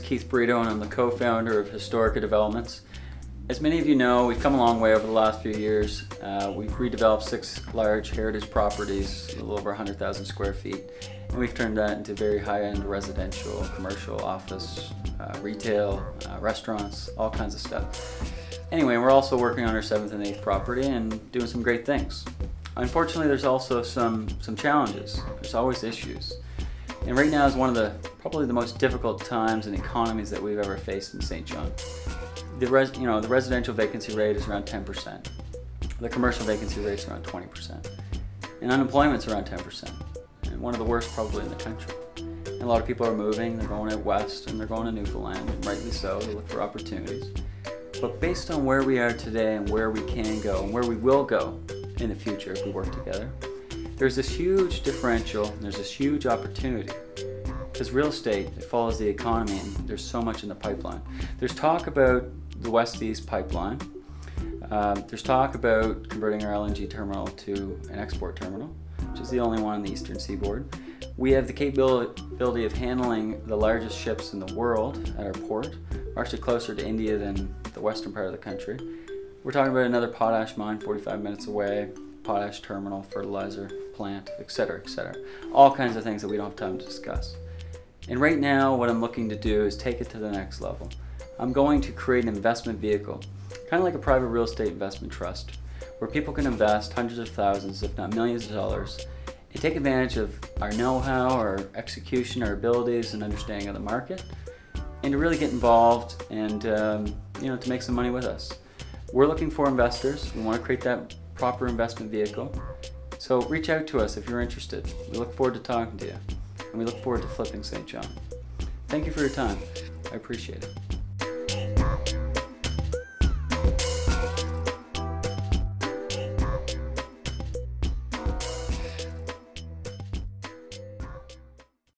Keith Brideau and I'm the co-founder of Historica Developments. As many of you know, we've come a long way over the last few years. Uh, we've redeveloped six large heritage properties, a little over 100,000 square feet, and we've turned that into very high-end residential, commercial, office, uh, retail, uh, restaurants, all kinds of stuff. Anyway, we're also working on our seventh and eighth property and doing some great things. Unfortunately, there's also some, some challenges. There's always issues. And right now is one of the probably the most difficult times and economies that we've ever faced in Saint John. The res, you know the residential vacancy rate is around 10%. The commercial vacancy rate is around 20%. And unemployment's around 10%. And one of the worst probably in the country. And a lot of people are moving, they're going out west and they're going to Newfoundland, and rightly so, to look for opportunities. But based on where we are today and where we can go and where we will go in the future if we work together, there's this huge differential there's this huge opportunity because real estate it follows the economy and there's so much in the pipeline there's talk about the west east pipeline um, there's talk about converting our lng terminal to an export terminal which is the only one on the eastern seaboard we have the capability of handling the largest ships in the world at our port we're actually closer to india than the western part of the country we're talking about another potash mine 45 minutes away potash terminal, fertilizer plant, etc., etc. All kinds of things that we don't have time to discuss. And right now, what I'm looking to do is take it to the next level. I'm going to create an investment vehicle, kind of like a private real estate investment trust, where people can invest hundreds of thousands, if not millions of dollars, and take advantage of our know-how, our execution, our abilities, and understanding of the market, and to really get involved and um, you know to make some money with us. We're looking for investors. We want to create that proper investment vehicle. So reach out to us if you're interested. We look forward to talking to you. And we look forward to flipping Saint John. Thank you for your time. I appreciate it.